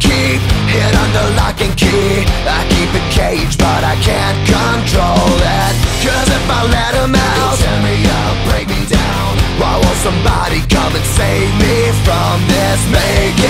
keep Hid under lock and key. I keep it caged but I can't control it. Cause if I let him out He'll tear me up, break me down. Why won't somebody come and save me from this? Make it end